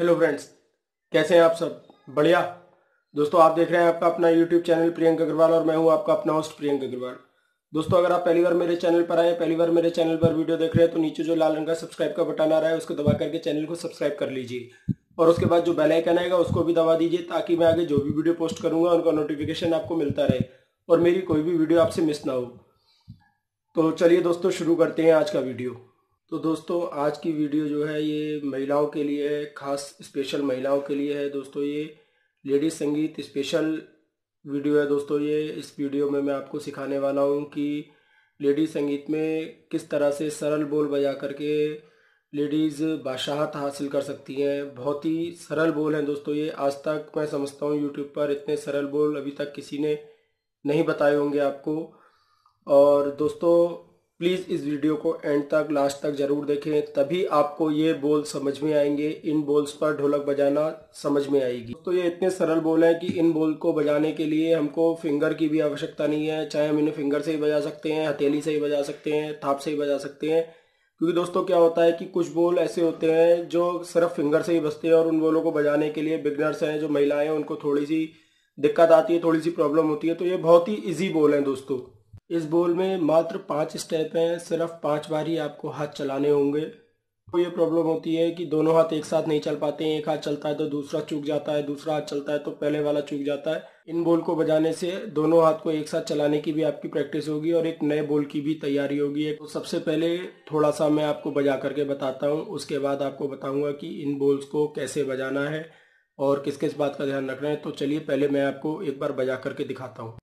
Hello friends कैसे हैं आप सब? बढ़िया। दोस्तों, आप देख रहे हैं आपका अपना यूट्यूब चैनल प्रियंक अग्रवाल और मैं हूँ आपका अपना होस्ट प्रियंक अग्रवाल। दोस्तों, अगर आप पहली बार मेरे चैनल पर आए, पहली बार मेरे चैनल पर वीडियो देख रहे हैं तो नीचे जो लाल रंग का सब्सक्राइब का बटन आ रहा है, उसको दबा करके चैनल को सब्सक्राइब कर लीजिए। और उसके बाद जो बेल आइकन आएगा, उसको भी दबा दीजिए, ताकि मैं आगे जो भी वीडियो पोस्ट करूँगा, उनका नोटिफिकेशन आपको मिलता रहे और मेरी कोई भी वीडियो आपसे मिस ना हो। तो चलिए दोस्तों, शुरू करते हैं आज का वीडियो तो दोस्तों, आज की वीडियो जो है ये महिलाओं के लिए है, खास स्पेशल महिलाओं के लिए है। दोस्तों, ये लेडीज़ संगीत स्पेशल वीडियो है। दोस्तों, ये इस वीडियो में मैं आपको सिखाने वाला हूँ कि लेडीज़ संगीत में किस तरह से सरल बोल बजा करके लेडीज़ बादशाहत हासिल कर सकती हैं। बहुत ही सरल बोल हैं दोस्तों ये। आज तक मैं समझता हूँ यूट्यूब पर इतने सरल बोल अभी तक किसी ने नहीं बताए होंगे आपको। और दोस्तों प्लीज़ इस वीडियो को एंड तक, लास्ट तक ज़रूर देखें, तभी आपको ये बोल समझ में आएँगे। इन बोल्स पर ढोलक बजाना समझ में आएगी। तो ये इतने सरल बोल हैं कि इन बोल को बजाने के लिए हमको फिंगर की भी आवश्यकता नहीं है। चाहे हम इन्हें फिंगर से ही बजा सकते हैं, हथेली से ही बजा सकते हैं, थाप से ही बजा सकते हैं। क्योंकि दोस्तों क्या होता है कि कुछ बोल ऐसे होते हैं जो सिर्फ़ फिंगर से ही बजते हैं और उन बोलों को बजाने के लिए बिगनर्स हैं, जो महिलाएँ हैं, उनको थोड़ी सी दिक्कत आती है, थोड़ी सी प्रॉब्लम होती है। तो ये बहुत ही ईजी बोल हैं दोस्तों। इस बोल में मात्र पाँच स्टेप हैं, सिर्फ़ पाँच बार ही आपको हाथ चलाने होंगे। तो ये प्रॉब्लम होती है कि दोनों हाथ एक साथ नहीं चल पाते हैं, एक हाथ चलता है तो दूसरा चूक जाता है, दूसरा हाथ चलता है तो पहले वाला चूक जाता है। इन बोल को बजाने से दोनों हाथ को एक साथ चलाने की भी आपकी प्रैक्टिस होगी और एक नए बोल की भी तैयारी होगी। तो सबसे पहले थोड़ा सा मैं आपको बजा करके बताता हूँ, उसके बाद आपको बताऊँगा कि इन बोल्स को कैसे बजाना है और किस किस बात का ध्यान रखना है। तो चलिए पहले मैं आपको एक बार बजा करके दिखाता हूँ।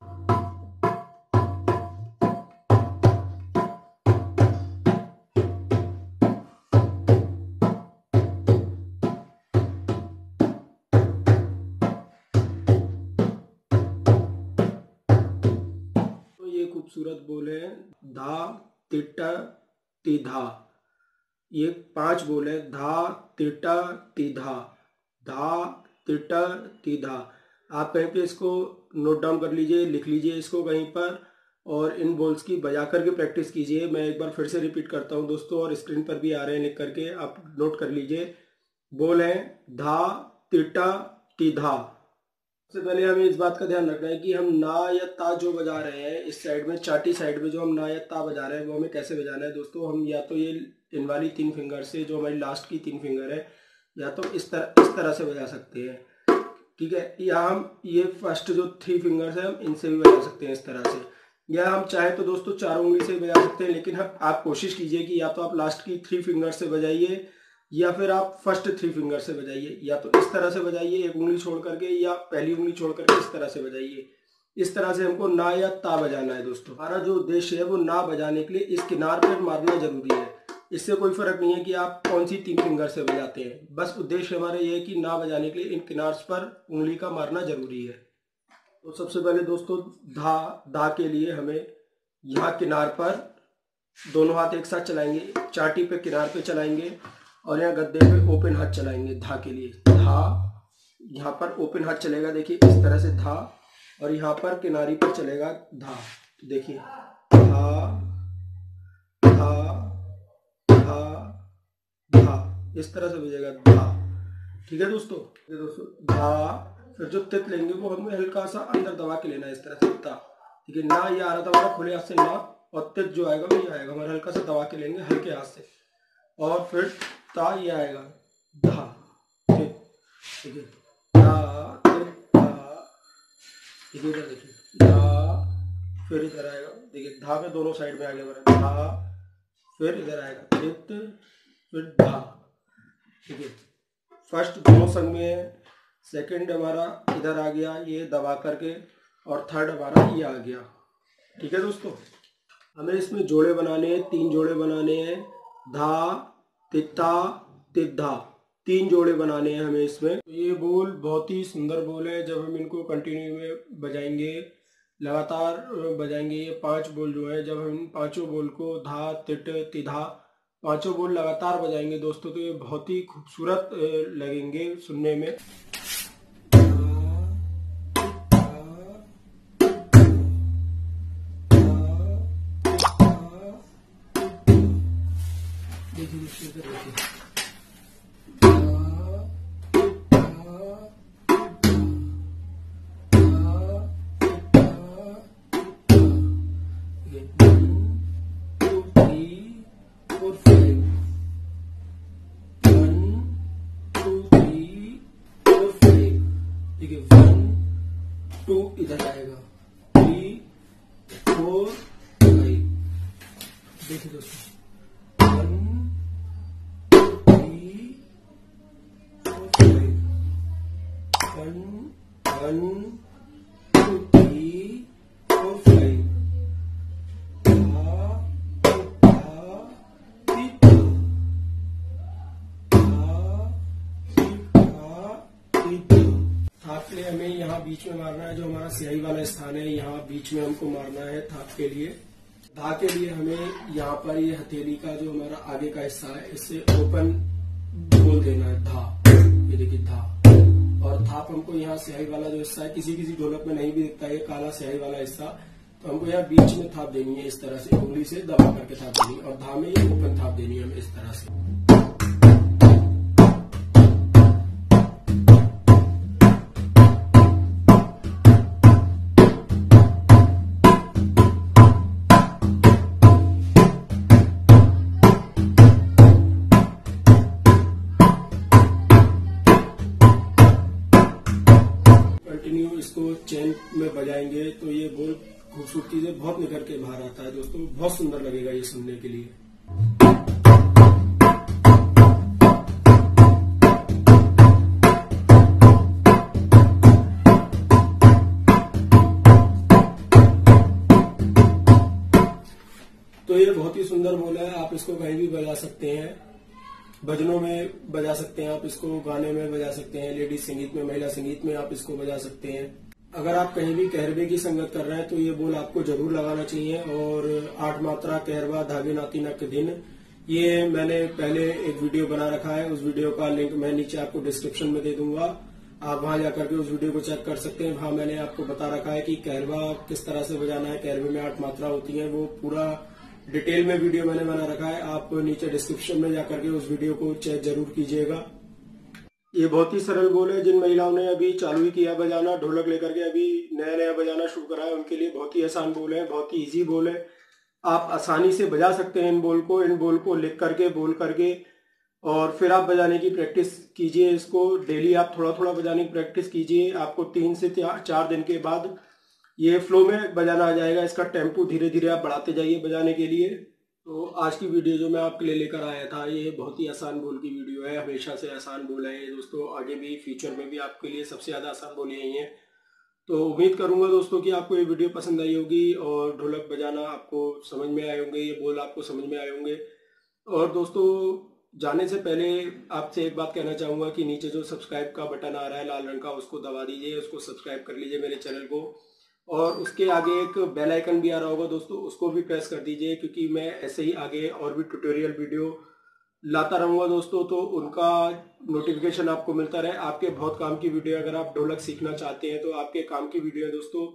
खूबसूरत बोल है। धा, तिटा, तिधा। ये पाँच बोल है। धा, तिटा, तिधा। धा, तिटा, तिधा। आप कहीं पे इसको नोट डाउन कर लीजिए, लिख लीजिए इसको कहीं पर और इन बोल्स की बजा करके प्रैक्टिस कीजिए। मैं एक बार फिर से रिपीट करता हूँ दोस्तों और स्क्रीन पर भी आ रहे हैं लिख करके। आप नोट कर लीजिए। बोल है। धा, तिटा, तिधा। सबसे पहले हमें इस बात का ध्यान रखना है कि हम ना या ता जो बजा रहे हैं, इस साइड में, चाटी साइड में जो हम ना या ता बजा रहे हैं, वो हमें कैसे बजाना है दोस्तों? हम या तो ये इन वाली तीन फिंगर से, जो हमारी लास्ट की तीन फिंगर है, या तो इस तरह इस तरह से बजा सकते हैं। ठीक है? या हम ये फ़र्स्ट जो थ्री फिंगर्स है, हम इनसे भी बजा सकते हैं इस तरह से। या हम चाहे तो दोस्तों चार उंगली से बजा सकते हैं, लेकिन हम, आप कोशिश कीजिए कि या तो आप लास्ट की थ्री फिंगर से बजाइए या फिर आप फ़र्स्ट थ्री फिंगर से बजाइए, या तो इस तरह से बजाइए, एक उंगली छोड़ करके, या पहली उंगली छोड़ करके इस तरह से बजाइए। इस तरह से हमको ना या ता बजाना है दोस्तों। हमारा जो उद्देश्य है वो ना बजाने के लिए इस किनार पर मारना ज़रूरी है। इससे कोई फ़र्क नहीं है कि आप कौन सी तीन फिंगर से बजाते हैं। बस उद्देश्य हमारा ये है कि ना बजाने के लिए इन किनार पर उंगली का मारना ज़रूरी है। तो सबसे पहले दोस्तों, धा धा के लिए हमें यहाँ किनार पर दोनों हाथ एक साथ चलाएँगे, चाटी पे किनार पे चलाएँगे। और यहाँ गद्दे पे ओपन हाथ चलाएँगे, धा के लिए। धा, यहाँ पर ओपन हाथ चलेगा, देखिए, इस तरह से धा, और यहाँ पर किनारी पर चलेगा धा। देखिए, धा धा धा धा, इस तरह से बजेगा धा। ठीक है दोस्तों? दोस्तों, धा, फिर जो तित लेंगे, वो हमें हल्का सा अंदर दबा के लेना है, इस तरह से ता ठीक है, ना ये आ रहा था हमारा खुले हाथ से ना, और तित जो आएगा वो ये आएगा। हमारा हल्का सा दबा के लेंगे, हल्के हाथ से। और फिर ता ये आएगा। धा। ठीक है धा। इधर देखिए। धा, फिर इधर आएगा। देखिए, धा में दोनों साइड में आगे बढ़ा धा, फिर इधर आएगा। चित फिर धा। ठीक है फ़र्स्ट दोनों संग में है। सेकंड हमारा इधर आ गया, ये दबा करके। और थर्ड हमारा ये आ गया। ठीक है दोस्तों? हमें इसमें जोड़े बनाने हैं, तीन जोड़े बनाने हैं। धा तिता तिद्धा। तीन जोड़े बनाने हैं हमें इसमें। तो ये बोल बहुत ही सुंदर बोल है। जब हम इनको कंटिन्यू में बजाएँगे, लगातार बजाएँगे, ये पाँच बोल जो है, जब हम इन पाँचों बोल को धा, तिट तिधा पाँचों बोल लगातार बजाएँगे दोस्तों तो ये बहुत ही खूबसूरत लगेंगे सुनने में। टू इधर आएगा। थ्री फोर फाइव देखिए दोस्तों। One one two three four five थाप के लिए हमें यहाँ बीच में मारना है, जो हमारा सियाही वाला स्थान है, यहाँ बीच में हमको मारना है थाप के लिए। धा के लिए हमें यहाँ पर ये यह हथेली का जो हमारा आगे का हिस्सा है इससे ओपन बोल देना है, धा। ये देखिए, धा। और थाप हमको यहाँ स्याही वाला जो हिस्सा है, किसी किसी ढोलक में नहीं भी दिखता है काला स्याही वाला हिस्सा। तो हमको यहाँ बीच में थाप देनी है इस तरह से, उंगली से दबा करके थाप देनी है और धामे ये ओपन थाप देनी है हमें इस तरह से। इसको चैन में बजाएँगे तो ये बहुत खूबसूरती से बहुत निकल के बाहर आता है दोस्तों। बहुत सुंदर लगेगा ये सुनने के लिए। तो ये बहुत ही सुंदर बोला है। आप इसको कहीं भी बजा सकते हैं। भजनों में बजा सकते हैं आप इसको, गाने में बजा सकते हैं। लेडीज़ संगीत में, महिला संगीत में आप इसको बजा सकते हैं। अगर आप कहीं भी कहरवे की संगत कर रहे हैं तो ये बोल आपको ज़रूर लगाना चाहिए। और आठ मात्रा कहरवा धागे, नाती, नक दिन, ये मैंने पहले एक वीडियो बना रखा है। उस वीडियो का लिंक मैं नीचे आपको डिस्क्रिप्शन में दे दूँगा। आप वहाँ जाकर के उस वीडियो को चेक कर सकते हैं। वहाँ मैंने आपको बता रखा है कि कहरवा किस तरह से बजाना है। कहरवे में आठ मात्रा होती है। वो पूरा डिटेल में वीडियो मैंने बना रखा है। आप नीचे डिस्क्रिप्शन में जाकर के उस वीडियो को चेक ज़रूर कीजिएगा। ये बहुत ही सरल बोल है। जिन महिलाओं ने अभी चालू ही किया बजाना, ढोलक लेकर के अभी नया नया बजाना शुरू करा है, उनके लिए बहुत ही आसान बोल है, बहुत ही इजी बोल है। आप आसानी से बजा सकते हैं इन बोल को, इन बोल को लिख करके, बोल करके, और फिर आप बजाने की प्रैक्टिस कीजिए इसको। डेली आप थोड़ा थोड़ा बजाने की प्रैक्टिस कीजिए, आपको तीन से चार दिन के बाद ये फ्लो में बजाना आ जाएगा। इसका टेंपो धीरे धीरे आप बढ़ाते जाइए बजाने के लिए। तो आज की वीडियो जो मैं आपके लिए लेकर आया था, ये बहुत ही आसान बोल की वीडियो है। हमेशा से आसान बोल है ये दोस्तों। आगे भी फ्यूचर में भी आपके लिए सबसे ज़्यादा आसान बोल यही है। तो उम्मीद करूँगा दोस्तों कि आपको ये वीडियो पसंद आई होगी और ढोलक बजाना आपको समझ में आए होंगे, ये बोल आपको समझ में आए होंगे। और दोस्तों, जाने से पहले आपसे एक बात कहना चाहूँगा कि नीचे जो सब्सक्राइब का बटन आ रहा है, लाल रंग का, उसको दबा दीजिए, उसको सब्सक्राइब कर लीजिए मेरे चैनल को। और उसके आगे एक बेल आइकन भी आ रहा होगा दोस्तों, उसको भी प्रेस कर दीजिए, क्योंकि मैं ऐसे ही आगे और भी ट्यूटोरियल वीडियो लाता रहूँगा दोस्तों तो उनका नोटिफिकेशन आपको मिलता रहे। आपके बहुत काम की वीडियो अगर आप ढोलक सीखना चाहते हैं तो आपके काम की वीडियो है दोस्तों।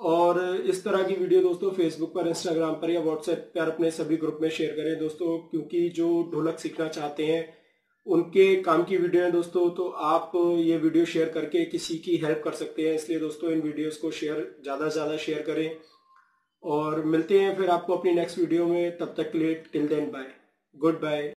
और इस तरह की वीडियो दोस्तों फेसबुक पर इंस्टाग्राम पर या व्हाट्सएप पर अपने सभी ग्रुप में शेयर करें दोस्तों, क्योंकि जो ढोलक सीखना चाहते हैं उनके काम की वीडियो है दोस्तों तो आप ये वीडियो शेयर करके किसी की हेल्प कर सकते हैं। इसलिए दोस्तों, इन वीडियोस को शेयर, ज़्यादा से ज़्यादा शेयर करें। और मिलते हैं फिर आपको अपनी नेक्स्ट वीडियो में। तब तक के लिए till then bye good bye